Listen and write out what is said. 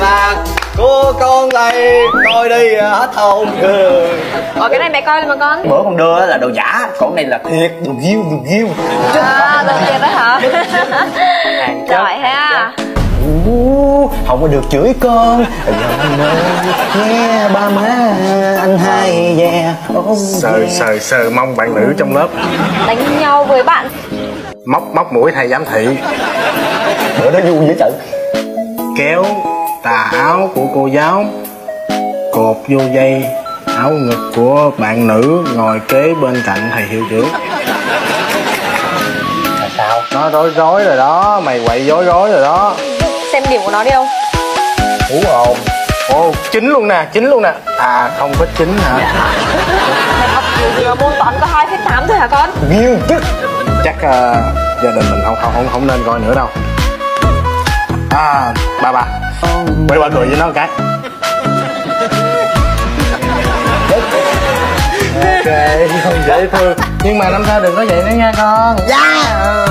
là của con này coi đi hết hồn Ủa cái này mẹ coi đi mà con. Bữa con đưa là đồ giả còn này là thiệt đồ ghiêu đồ ghiêu. À đồ thiệt đó hả? Giỏi ha. Không có được chửi con. Nghe ba má anh hai về ôm sờ sờ sờ mong bạn nữ trong lớp. Đánh nhau với bạn. Móc móc mũi thầy giám thị. Bữa đó vui dữ trời. Kéo tà áo của cô giáo. Cột vô dây áo ngực của bạn nữ ngồi kế bên cạnh thầy hiệu trưởng. Là sao? Nó rối rối rồi đó mày quậy rối rối rồi đó. Xem điểm của nó đi không hú hồn ồ chín luôn nè chín luôn nè. À không có chín hả? Mày học mà môn toán có 2,8 thôi hả con? Ghiêu tức chắc uh, gia đình mình không không không không nên coi nữa đâu. À ba ba. Quay qua cười với nó một cái. Ok không dễ thương. Nhưng mà năm sau đừng có vậy nữa nha con. Dạ